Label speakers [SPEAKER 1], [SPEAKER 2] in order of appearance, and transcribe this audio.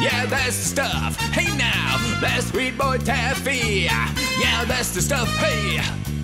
[SPEAKER 1] Yeah, that's the stuff. Hey now, that's Sweet Boy Taffy. Yeah, that's the stuff. Hey.